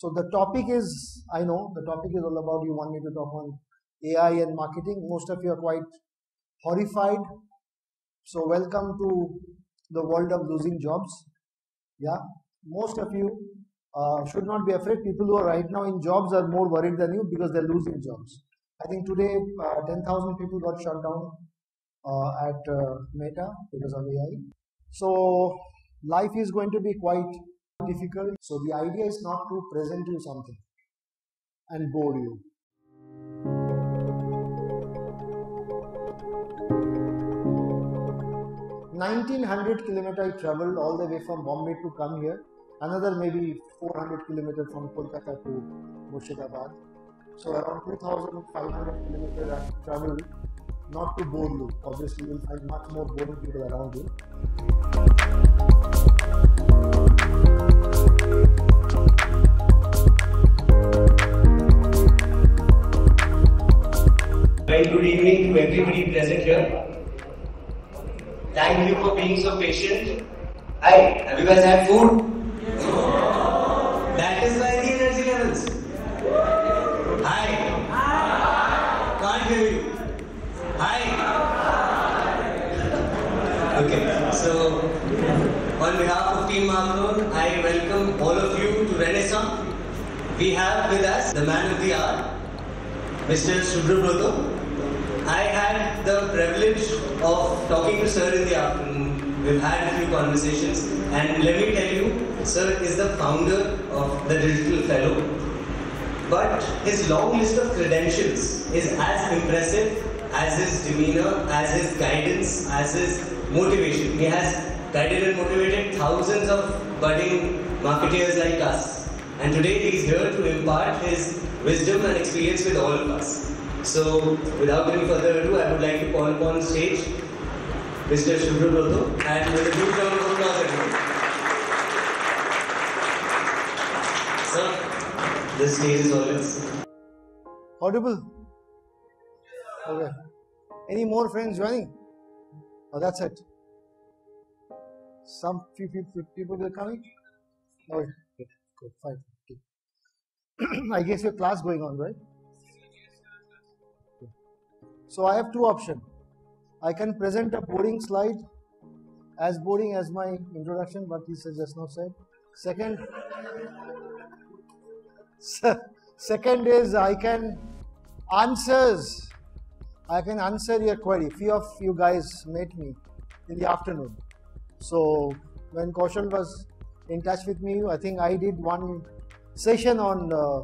So the topic is, I know, the topic is all about you want me to talk on AI and marketing. Most of you are quite horrified. So welcome to the world of losing jobs. Yeah, most of you uh, should not be afraid. People who are right now in jobs are more worried than you because they're losing jobs. I think today uh, 10,000 people got shut down uh, at uh, Meta because of AI. So life is going to be quite difficult. So the idea is not to present you something and bore you. 1900 kilometer I traveled all the way from Bombay to come here. Another maybe 400 kilometer from Kolkata to Murshidabad. So around 2500 kilometer I traveled not to bore you. Obviously, you'll find much more boring people around you. Being so patient. Hi, have you guys had food? That is why the energy levels. Hi. Can't hear you. Hi. Okay, so on behalf of Team Markon, I welcome all of you to Renaissance. We have with us the man of the hour, Mr. Subrabroto. I had the privilege of talking to Sir in the afternoon. We've had a few conversations, and let me tell you, Sir is the founder of the Digital Fellow. But his long list of credentials is as impressive as his demeanor, as his guidance, as his motivation. He has guided and motivated thousands of budding marketeers like us. And today he is here to impart his wisdom and experience with all of us. So, without any further ado, I would like to call upon stage Mr. Shubhrabroto and with a huge round. Sir, the stage is yours. Audible? Okay. Any more friends joining? Oh, that's it. Some few people, people are coming? Oh, good, good, fine. Okay. I guess your class going on, right? So I have two options. I can present a boring slide, as boring as my introduction, but he just now said. Second, second is I can answers. I can answer your query. Few of you guys met me in the afternoon. So when Kaushal was in touch with me, I think I did one session on uh,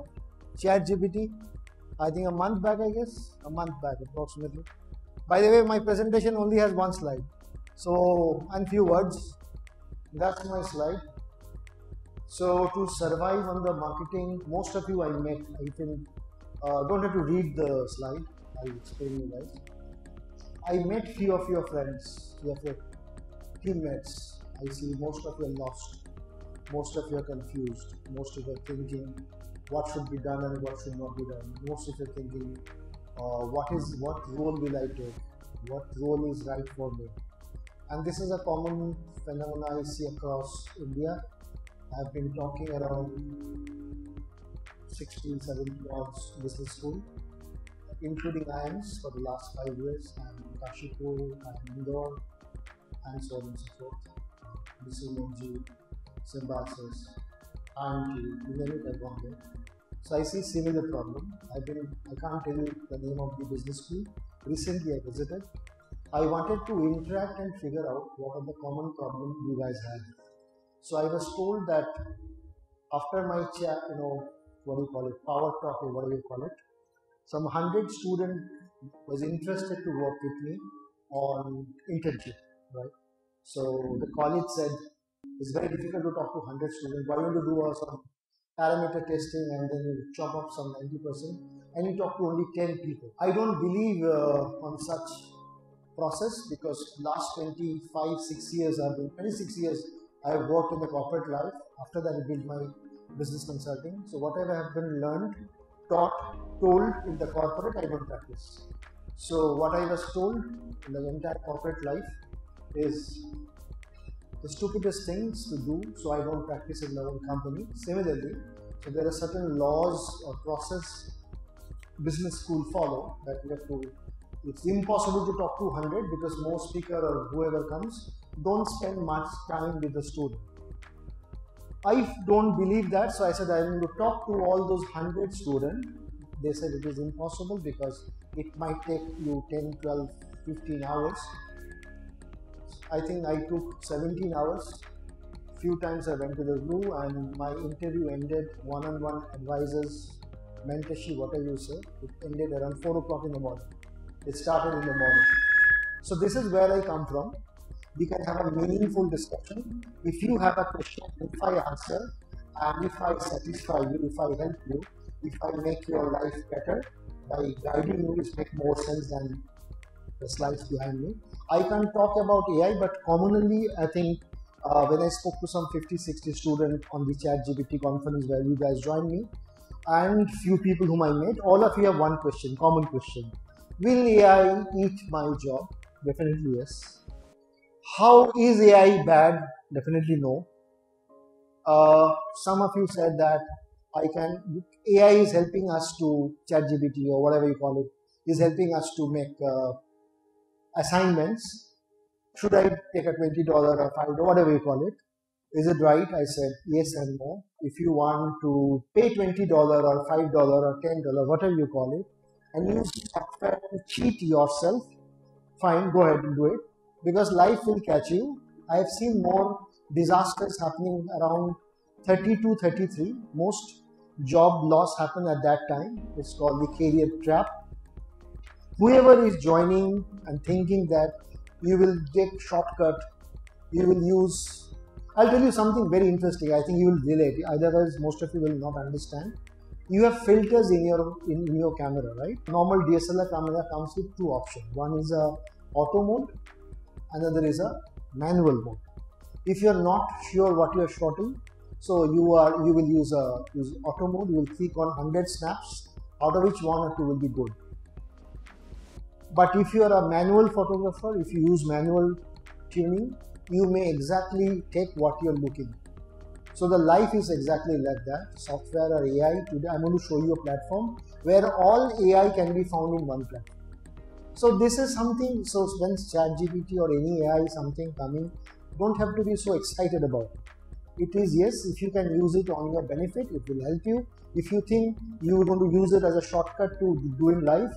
ChatGPT. I think a month back, I guess, a month back approximately. By the way, my presentation only has one slide. So, and few words. That's my slide. So, to survive on the marketing, most of you I met, I think, uh, don't have to read the slide, I'll explain you guys. I met few of your friends, few of your teammates. I see most of you are lost, most of you are confused, most of you are thinking what should be done and what should not be done. Most of you are thinking, uh, what is what role will I take? What role is right for me? And this is a common phenomenon I see across India. I've been talking around 16, 17 months business school, including IIMS for the last five years, and Kashipur and Indore, and so on and so forth. BCMG, Symbiosis, IMT, you name it, I've gone there. So I see similar problem. I've been, I can't tell you the name of the business school. Recently I visited. I wanted to interact and figure out what are the common problems you guys have. So I was told that after my chat, you know, what do you call it, power talk or whatever you call it, some hundred student was interested to work with me on internship, right? So the college said it's very difficult to talk to 100 students. Why don't you do some parameter testing and then you chop up some 90% and you talk to only 10 people. I don't believe uh, on such process because last 25, 6 years I've been, 26 years I have worked in the corporate life. After that I built my business consulting. So whatever I have been learned, taught, told in the corporate, I don't practice. So what I was told in the entire corporate life is the stupidest things to do so I don't practice in my own company. Similarly, So there are certain laws or process business school follow that you have to. It's impossible to talk to 100 because most speaker or whoever comes don't spend much time with the student. I don't believe that, so I said I'm going to talk to all those 100 students. They said it is impossible because it might take you 10, 12, 15 hours. I think I took 17 hours. Few times I went to the zoo and my interview ended one-on-one advisors, mentorship, whatever you say. It ended around 4 o'clock in the morning. It started in the morning. So this is where I come from. We can have a meaningful discussion. If you have a question, if I answer, and if I satisfy you, if I help you, if I make your life better by guiding you, it makes more sense than the slides behind me. I can't talk about AI, but commonly I think uh, when I spoke to some 50, 60 students on the ChatGPT conference where you guys joined me, and few people whom I met, all of you have one question, common question. Will AI eat my job? Definitely yes. How is AI bad? Definitely no. Uh, some of you said that I can, AI is helping us to ChatGPT or whatever you call it, is helping us to make uh, assignments. Should I take a $20 or $5, whatever you call it? Is it right? I said yes and no. If you want to pay $20 or $5 or $10, whatever you call it, and use software to cheat yourself, fine, go ahead and do it because life will catch you. I have seen more disasters happening around 32, 33. Most job loss happen at that time. It's called the career trap. Whoever is joining and thinking that you will take shortcut, you will use. I'll tell you something very interesting. I think you will relate. Otherwise, most of you will not understand. You have filters in your in, in your camera, right? Normal DSLR camera comes with two options. One is a auto mode, another is a manual mode. If you are not sure what you are shooting, so you are you will use a use auto mode. You will click on 100 snaps, out of which one or two will be good. But if you are a manual photographer, if you use manual tuning, you may exactly take what you're looking. So the life is exactly like that. Software or AI. Today I'm going to show you a platform where all AI can be found in one platform. So this is something. So when ChatGPT or any AI something coming, don't have to be so excited about. It is yes. If you can use it on your benefit, it will help you. If you think you are going to use it as a shortcut to doing life,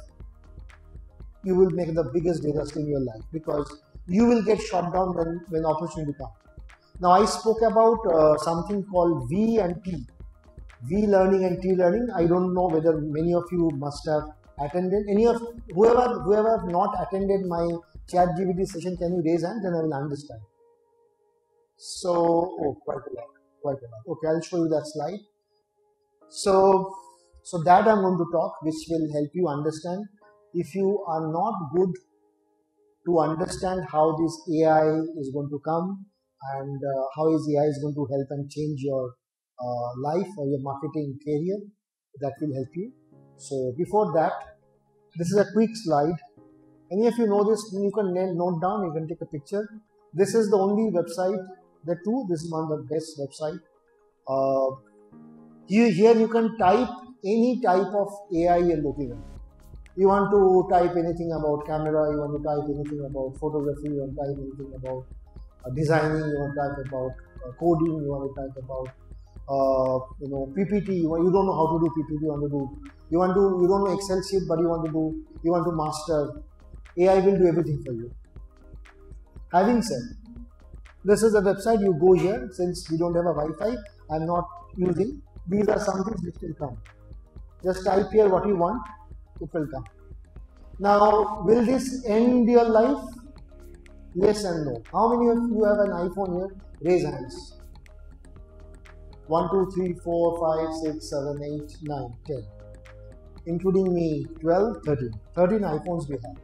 you will make the biggest disaster in your life because you will get shot down when, when opportunity comes. Now I spoke about uh, something called V and T. V learning and T learning. I don't know whether many of you must have attended. Any of whoever whoever have not attended my chat GPT session, can you raise hand? Then I will understand. So oh quite a lot. Quite a lot. Okay, I'll show you that slide. So so that I'm going to talk, which will help you understand if you are not good to understand how this AI is going to come and uh, how is AI is going to help and change your uh, life or your marketing career, that will help you. So before that, this is a quick slide. Any of you know this, you can note down, you can take a picture. This is the only website, the two, this is one of the best website. Uh, you, here you can type any type of AI you're looking at you want to type anything about camera, you want to type anything about photography, you want to type anything about uh, designing, you want to type about uh, coding, you want to type about uh, you know PPT. You, don't know how to do PPT, you want to do you want to you don't know Excel sheet, but you want to do you want to master. AI will do everything for you. Having said, this is a website. You go here since we don't have a Wi-Fi. I'm not using. These are some things which will come. Just type here what you want will come. Now, will this end your life? Yes and no. How many of you have an iPhone here? Raise hands. 1, 2, 3, 4, 5, 6, 7, 8, 9, 10. Including me, 12, 13. 13 iPhones we have.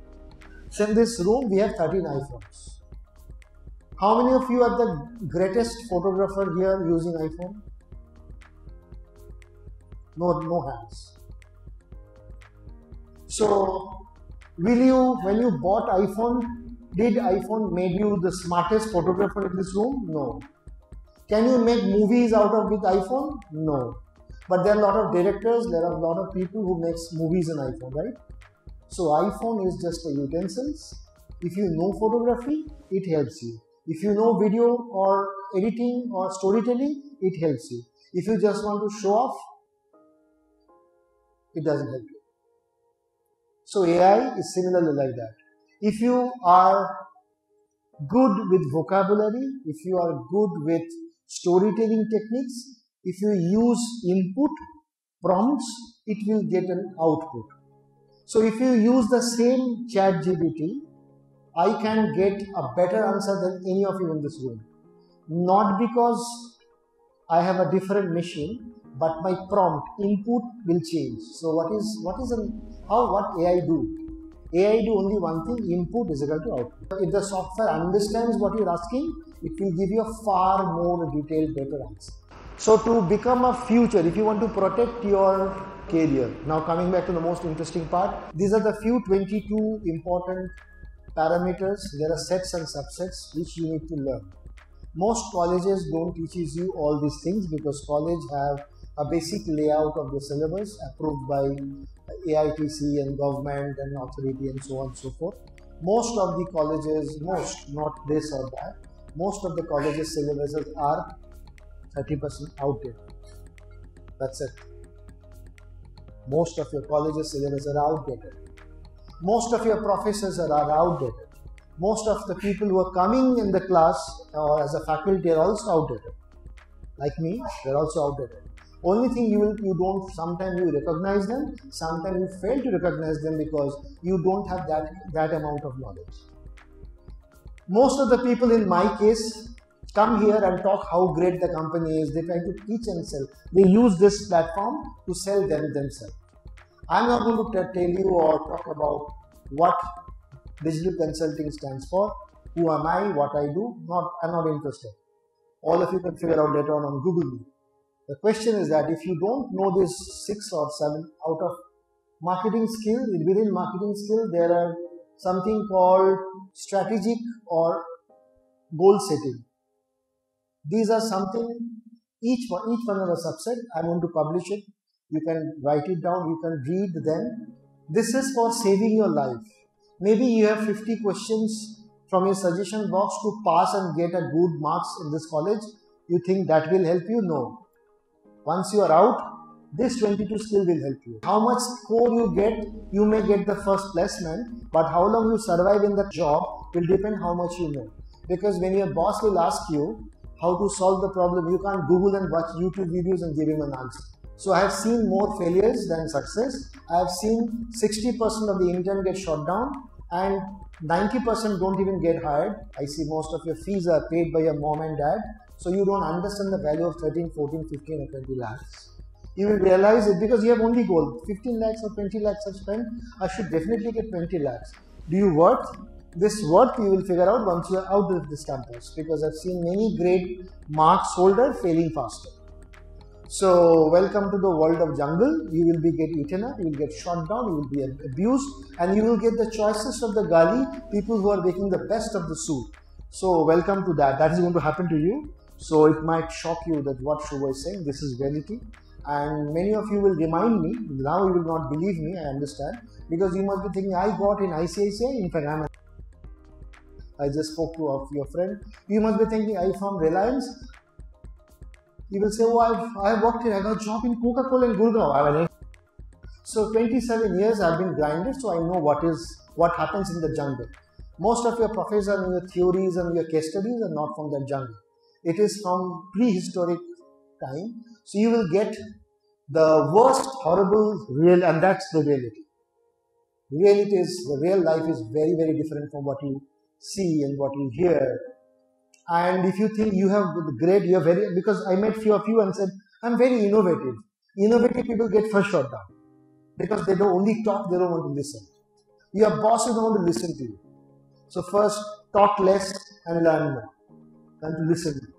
So in this room, we have 13 iPhones. How many of you are the greatest photographer here using iPhone? No, no hands. So, will you, when you bought iPhone, did iPhone made you the smartest photographer in this room? No. Can you make movies out of with iPhone? No. But there are a lot of directors, there are a lot of people who makes movies in iPhone, right? So iPhone is just a utensils. If you know photography, it helps you. If you know video or editing or storytelling, it helps you. If you just want to show off, it doesn't help you. So AI is similarly like that. If you are good with vocabulary, if you are good with storytelling techniques, if you use input prompts, it will get an output. So if you use the same chat GPT, I can get a better answer than any of you in this room. Not because I have a different machine, but my prompt input will change. So what is what is an how what AI do? AI do only one thing, input is equal to output. If the software understands what you're asking, it will give you a far more detailed, better answer. So to become a future, if you want to protect your career, now coming back to the most interesting part, these are the few 22 important parameters. There are sets and subsets which you need to learn. Most colleges don't teaches you all these things because college have a basic layout of the syllabus approved by AITC and government and authority and so on and so forth. Most of the colleges, most, not this or that, most of the colleges syllabuses are 30% outdated. That's it. Most of your colleges syllabuses are outdated. Most of your professors are outdated. Most of the people who are coming in the class or as a faculty are also outdated. Like me, they're also outdated. Only thing you will you don't sometimes you recognize them, sometimes you fail to recognize them because you don't have that that amount of knowledge. Most of the people in my case come here and talk how great the company is. They try to teach and sell. They use this platform to sell them themselves. I'm not going to tell you or talk about what digital consulting stands for. Who am I? What I do? Not. I'm not interested. All of you can figure out later on on Google. The question is that if you don't know this six or seven out of marketing skill, within marketing skill, there are something called strategic or goal setting. These are something, each one, each one of a subset. I'm going to publish it. You can write it down, you can read them. This is for saving your life. Maybe you have 50 questions from your suggestion box to pass and get a good marks in this college. You think that will help you? No once you are out, this 22 skill will help you. How much score you get, you may get the first placement, but how long you survive in the job will depend how much you know. Because when your boss will ask you how to solve the problem, you can't Google and watch YouTube videos and give him an answer. So I have seen more failures than success. I have seen 60% of the intern get shot down and 90% don't even get hired. I see most of your fees are paid by your mom and dad so you don't understand the value of 13, 14, 15 or 20 lakhs. You will realize it because you have only goal 15 lakhs or 20 lakhs I've spent. I should definitely get 20 lakhs. Do you worth? This worth you will figure out once you are out of this campus because I've seen many great marks holder failing faster. So welcome to the world of jungle. You will be get eaten up, you will get shot down, you will be abused, and you will get the choices of the gali people who are making the best of the soup. So welcome to that. That is going to happen to you. So it might shock you that what Shubha is saying, this is reality. And many of you will remind me, now you will not believe me, I understand, because you must be thinking, I got in ICICI, in fact, I'm a I just spoke to of your friend. You must be thinking, I from Reliance. You will say, oh, I've, I've worked in, I got a job in Coca-Cola in Gurgaon. So 27 years I've been grinded, so I know what is what happens in the jungle. Most of your professors and your theories and your case studies are not from the jungle. It is from prehistoric time. So you will get the worst, horrible, real, and that's the reality. Reality is, the real life is very, very different from what you see and what you hear. And if you think you have great, you're very, because I met few of you and said, I'm very innovative. Innovative people get first shot down because they don't only talk, they don't want to listen. Your bosses don't want to listen to you. So first, talk less and learn more and to listen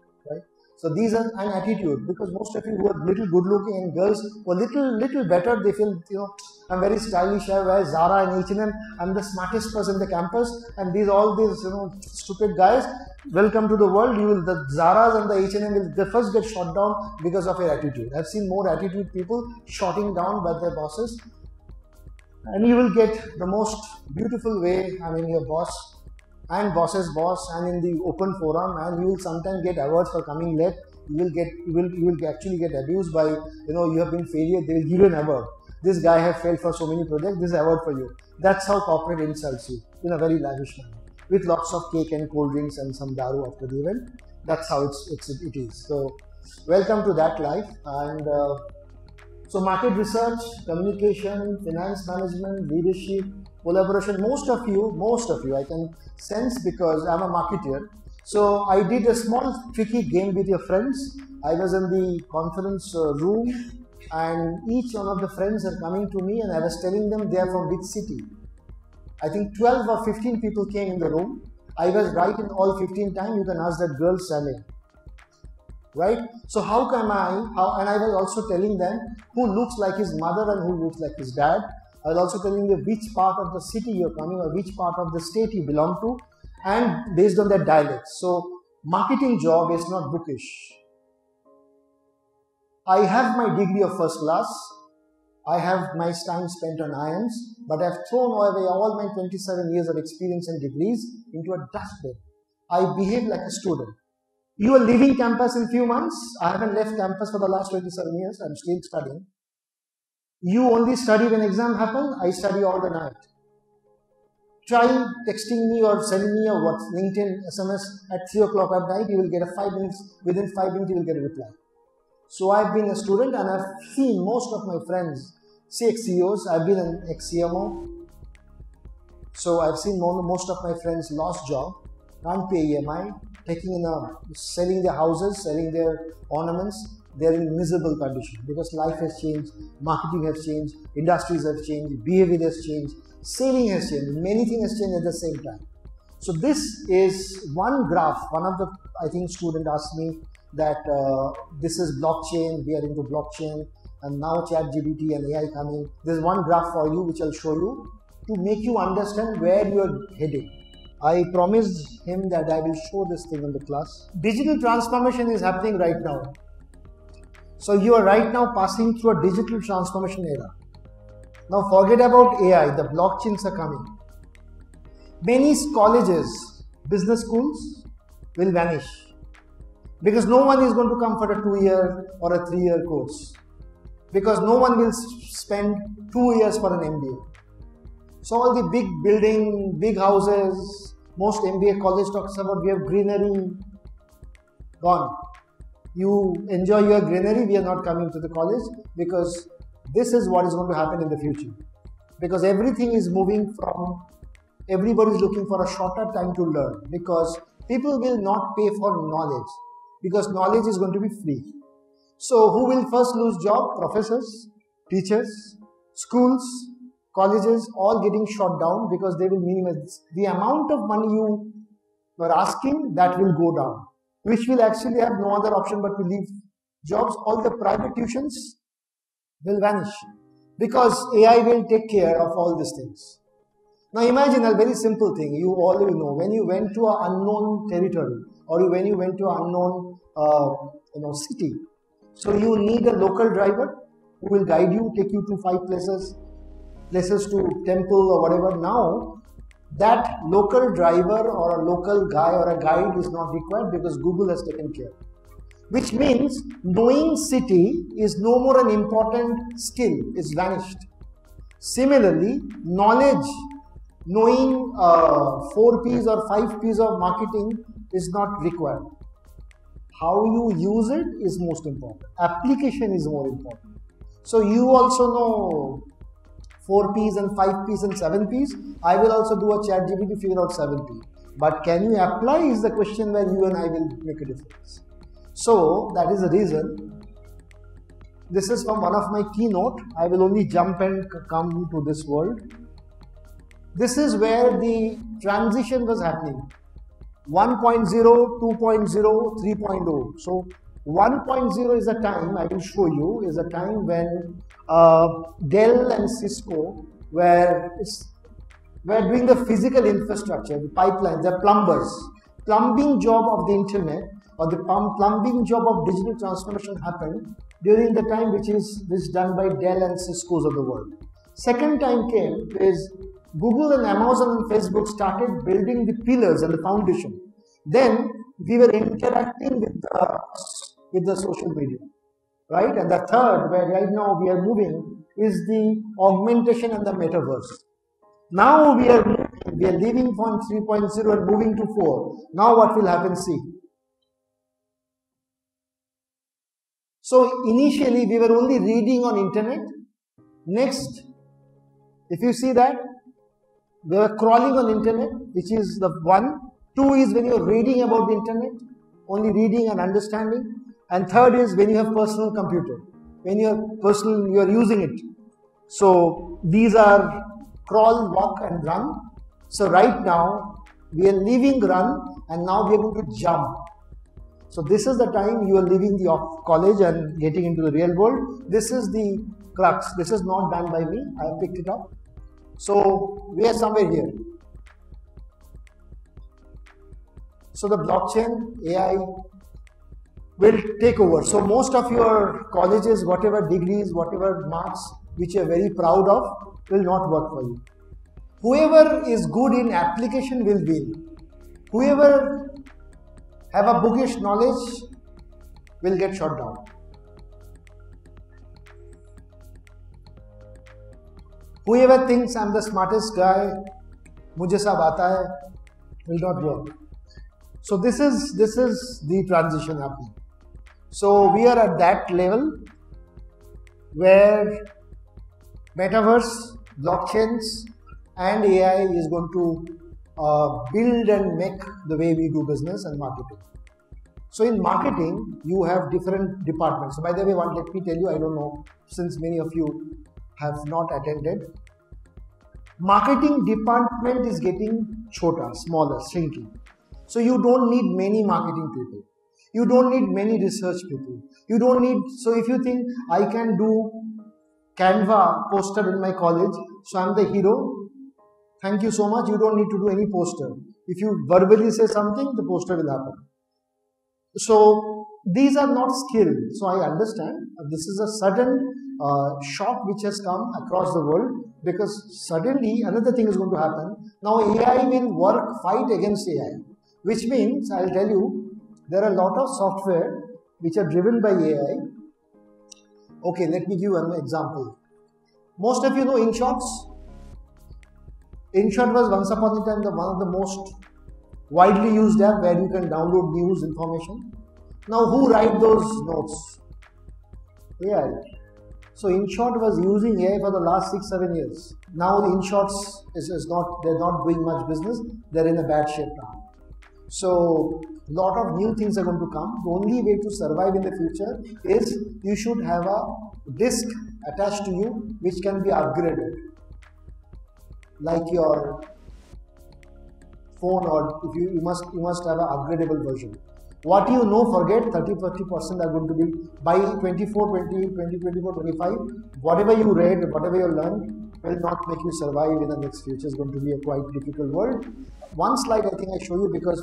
So these are an attitude because most of you who are little good looking and girls who are little little better, they feel you know I'm very stylish. I wear Zara and H&M. I'm the smartest person in the campus, and these all these you know stupid guys. Welcome to the world. You will the Zaras and the H&M will the first get shot down because of your attitude. I've seen more attitude people shotting down by their bosses, and you will get the most beautiful way. I mean, your boss and boss's boss and in the open forum and you will sometimes get awards for coming late. You will get you will you will actually get abused by you know you have been failure they will give you an award. This guy have failed for so many projects this award for you. That's how corporate insults you in a very lavish manner with lots of cake and cold drinks and some daru after the event. That's how it's, it's it is. So welcome to that life and uh, so market research communication finance management leadership collaboration. Most of you, most of you, I can sense because I'm a marketer. So I did a small tricky game with your friends. I was in the conference uh, room and each one of the friends are coming to me and I was telling them they are from which city. I think 12 or 15 people came in the room. I was right in all 15 times. You can ask that girl Saleh. Right? So how come I, how, and I was also telling them who looks like his mother and who looks like his dad I was also telling you which part of the city you're coming or which part of the state you belong to and based on that dialect. So marketing job is not bookish. I have my degree of first class. I have my time spent on IIMs, but I've thrown away all my 27 years of experience and degrees into a dustbin. I behave like a student. You are leaving campus in few months. I haven't left campus for the last 27 years. I'm still studying. You only study when exam happen. I study all the night. Try texting me or sending me a what LinkedIn SMS at 3 o'clock at night. You will get a 5 minutes, within 5 minutes you will get a reply. So I've been a student and I've seen most of my friends, CXCEOs, I've been an ex-CMO. So I've seen most of my friends lost job, can't pay EMI, taking in a, selling their houses, selling their ornaments, they're in miserable condition because life has changed, marketing has changed, industries have changed, behavior has changed, saving has changed, many things has changed at the same time. So this is one graph. One of the I think student asked me that uh, this is blockchain. We are into blockchain, and now ChatGPT and AI coming. There's one graph for you which I'll show you to make you understand where you are heading. I promised him that I will show this thing in the class. Digital transformation is happening right now. So you are right now passing through a digital transformation era. Now forget about AI, the blockchains are coming. Many colleges, business schools will vanish because no one is going to come for a two year or a three year course because no one will spend two years for an MBA. So all the big building, big houses, most MBA college talks about we have greenery gone you enjoy your greenery, we are not coming to the college because this is what is going to happen in the future. Because everything is moving from, everybody is looking for a shorter time to learn because people will not pay for knowledge because knowledge is going to be free. So who will first lose job? Professors, teachers, schools, colleges, all getting shot down because they will minimize the amount of money you were asking that will go down which will actually have no other option but to leave jobs. All the private tuitions will vanish because AI will take care of all these things. Now imagine a very simple thing. You all know when you went to an unknown territory or when you went to an unknown uh, you know city. So you need a local driver who will guide you, take you to five places, places to temple or whatever. Now that local driver or a local guy or a guide is not required because Google has taken care. Which means knowing city is no more an important skill, it's vanished. Similarly, knowledge, knowing uh, 4 P's or 5 P's of marketing is not required. How you use it is most important. Application is more important. So you also know 4 P's and 5 P's and 7 P's, I will also do a chat GPT to figure out 7 P. But can you apply is the question where you and I will make a difference. So that is the reason. This is from one of my keynote. I will only jump and come to this world. This is where the transition was happening. 1.0, 2.0, 3.0. So 1.0 is a time, I will show you, is a time when Uh, Dell and Cisco were, were doing the physical infrastructure, the pipelines, the plumbers. Plumbing job of the internet or the plumbing job of digital transformation happened during the time which is, which is done by Dell and Cisco's of the world. Second time came is Google and Amazon and Facebook started building the pillars and the foundation. Then we were interacting with the, with the social media, right? And the third, where right now we are moving, is the augmentation and the metaverse. Now we are we are leaving from 3.0 and moving to 4. Now what will happen? See. So initially we were only reading on internet. Next, if you see that, we were crawling on internet, which is the one. Two is when you're reading about the internet, only reading and understanding. And third is when you have personal computer, when you're personal, you're using it. So these are crawl, walk and run. So right now we are leaving run and now we are going to jump. So this is the time you are leaving the college and getting into the real world. This is the crux. This is not done by me. I picked it up. So we are somewhere here. So the blockchain, AI will take over. So most of your colleges, whatever degrees, whatever marks, which you are very proud of, will not work for you. Whoever is good in application will win. Whoever have a bookish knowledge will get shot down. Whoever thinks I'm the smartest guy, मुझे सब आता है, will not work. So this is this is the transition happening. So we are at that level where metaverse, blockchains, and AI is going to uh, build and make the way we do business and marketing. So in marketing, you have different departments. So by the way, one let me tell you, I don't know since many of you have not attended. Marketing department is getting chota, smaller, shrinking. So you don't need many marketing people. You don't need many research people. You don't need, so if you think I can do Canva poster in my college, so I'm the hero, thank you so much. You don't need to do any poster. If you verbally say something, the poster will happen. So these are not skills. So I understand this is a sudden uh, shock which has come across the world because suddenly another thing is going to happen. Now AI will work, fight against AI. Which means, I'll tell you, there are a lot of software which are driven by AI. Okay, let me give an example. Most of you know Inshorts. InShot was once upon a time the one of the most widely used app where you can download news information. Now, who write those notes? AI. So InShot was using AI for the last six, seven years. Now Inshorts is, is not, they're not doing much business. They're in a bad shape now. So, a lot of new things are going to come. The only way to survive in the future is you should have a disk attached to you which can be upgraded, like your phone, or if you, you must you must have an upgradable version. What you know, forget 30 40% are going to be by 24, 20, 20, 24, 25. Whatever you read, whatever you learned will not make you survive in the next future. It's going to be a quite difficult world one slide I think I show you because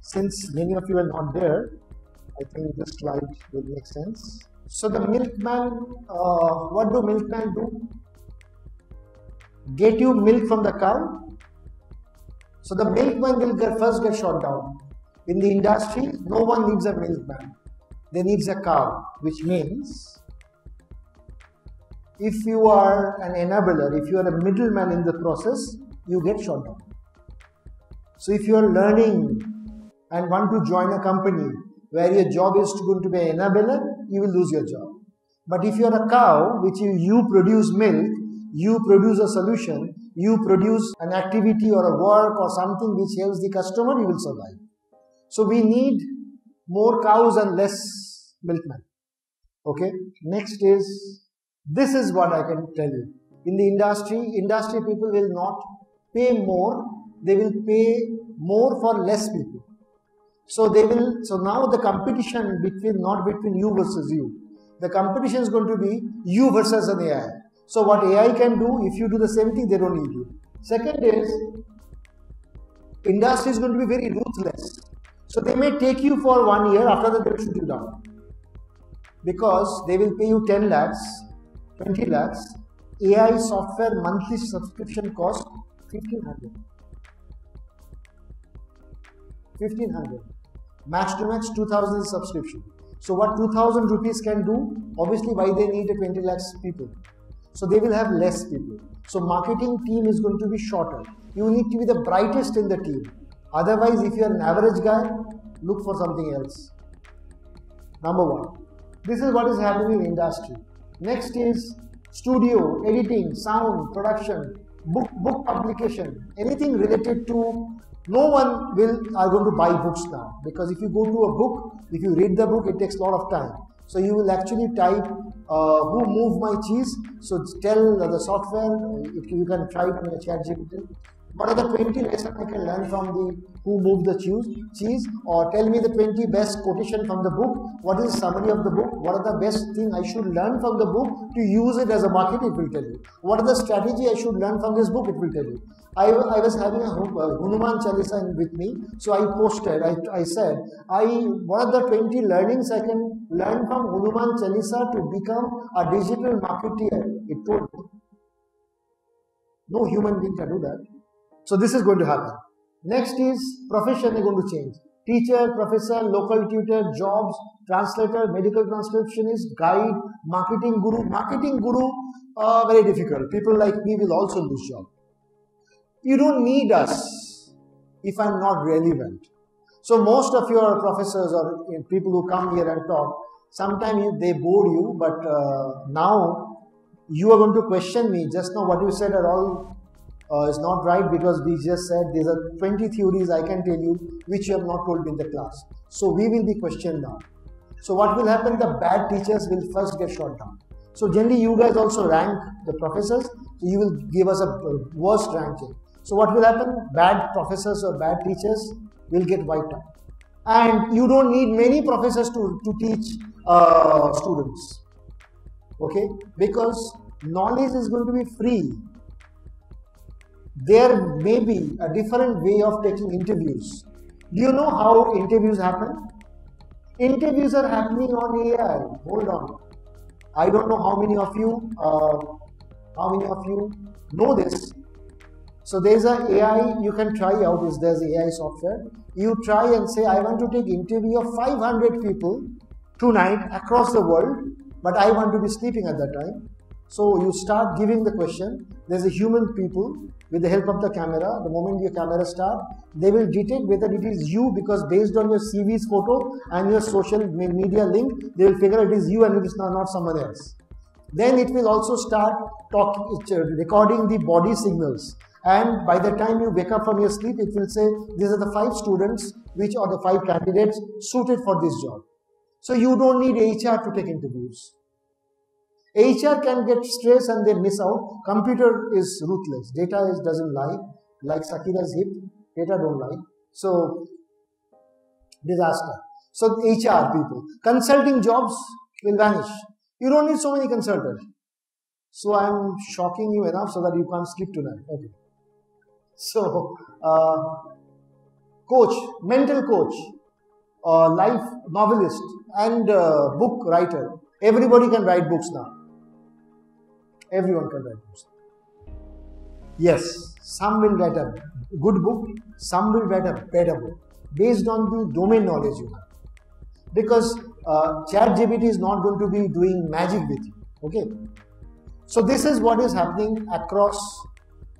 since many of you are not there, I think this slide will make sense. So the milkman, uh, what do milkman do? Get you milk from the cow. So the milkman will get, first get shot down. In the industry, no one needs a milkman. They needs a cow, which means if you are an enabler, if you are a middleman in the process, you get shot down. So if you are learning and want to join a company where your job is going to be an enabler, you will lose your job. But if you are a cow, which you, you produce milk, you produce a solution, you produce an activity or a work or something which helps the customer, you will survive. So we need more cows and less milkmen. Okay. Next is, this is what I can tell you. In the industry, industry people will not pay more they will pay more for less people. So they will. So now the competition between not between you versus you. The competition is going to be you versus an AI. So what AI can do, if you do the same thing, they don't need you. Second is industry is going to be very ruthless. So they may take you for one year. After that, they will shoot you down because they will pay you 10 lakhs, 20 lakhs. AI software monthly subscription cost 1500. 1500 max to max 2000 subscription. So what 2000 rupees can do obviously why they need a 20 lakhs people? So they will have less people. So marketing team is going to be shorter. You need to be the brightest in the team. Otherwise if you are an average guy look for something else. Number one. This is what is happening in industry next is studio editing sound production book book publication. Anything related to no one will are going to buy books now. Because if you go to a book if you read the book it takes a lot of time. So you will actually type uh, who moved my cheese. So tell the software you can try it in a chat GPT what are the 20 lessons I can learn from the who moved the cheese Cheese? or tell me the 20 best quotation from the book. What is the summary of the book? What are the best thing I should learn from the book to use it as a market it will tell you. What are the strategy I should learn from this book it will tell you. I, I was having a uh, Hanuman Chalisa with me so I posted I, I said I what are the 20 learnings I can learn from Hanuman Chalisa to become a digital marketeer? It told me. No human being can do that so this is going to happen. Next is profession is going to change. Teacher, professor, local tutor, jobs, translator, medical transcriptionist, guide, marketing guru. Marketing guru, uh, very difficult. People like me will also lose job. You don't need us if I'm not relevant. So most of your professors or people who come here and talk, sometimes they bore you, but uh, now you are going to question me. Just now what you said are all uh, is not right because we just said these are 20 theories I can tell you which you have not told in the class. So we will be questioned now. So what will happen? The bad teachers will first get shot down. So generally you guys also rank the professors. So you will give us a worst ranking. So what will happen? Bad professors or bad teachers will get wiped out. And you don't need many professors to, to teach uh, students. Okay? Because knowledge is going to be free there may be a different way of taking interviews. Do you know how interviews happen? Interviews are happening on AI. Hold on. I don't know how many of you, uh, how many of you know this. So there's a AI you can try out. Is there's AI software? You try and say, I want to take interview of 500 people tonight across the world, but I want to be sleeping at that time. So you start giving the question. There's a human people with the help of the camera. The moment your camera start, they will detect whether it is you because based on your CV's photo and your social media link, they will figure it is you and it is not, not someone else. Then it will also start talking, uh, recording the body signals. And by the time you wake up from your sleep, it will say, these are the five students, which are the five candidates suited for this job. So you don't need HR to take interviews. HR can get stressed and they miss out. Computer is ruthless. Data is doesn't lie. Like Shakira's hip, data don't lie. So disaster. So HR people, consulting jobs will vanish. You don't need so many consultants. So I'm shocking you enough so that you can't sleep tonight. Okay. So uh, coach, mental coach, uh, life novelist, and uh, book writer. Everybody can write books now. Everyone can write books. Yes, some will write a good book, some will write a better book based on the domain knowledge you have. Because uh, ChatGPT is not going to be doing magic with you. Okay. So this is what is happening across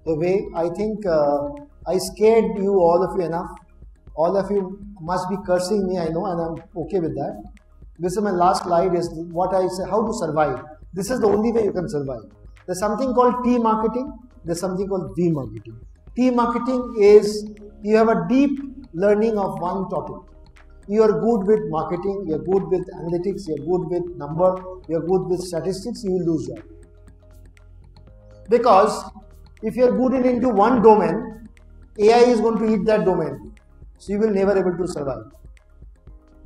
the way. I think uh, I scared you all of you enough. All of you must be cursing me, I know, and I'm okay with that. This is my last slide is what I say, how to survive. This is the only way you can survive. There's something called T marketing, there's something called V marketing. T marketing is you have a deep learning of one topic. You are good with marketing, you're good with analytics, you're good with number, you're good with statistics, you will lose job. Because if you're good in into one domain, AI is going to eat that domain. So you will never able to survive.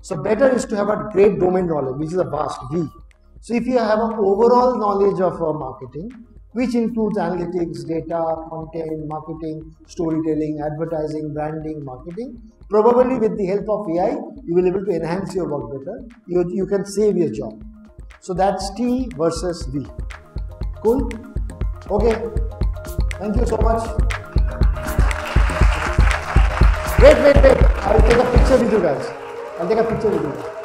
So better is to have a great domain knowledge, which is a vast V. So if you have an overall knowledge of uh, marketing, which includes analytics, data, content, marketing, storytelling, advertising, branding, marketing, probably with the help of AI, you will be able to enhance your work better. You, you can save your job. So that's T versus V. Cool? Okay. Thank you so much. Wait, wait, wait. I'll take a picture with you guys. I'll take a picture with you.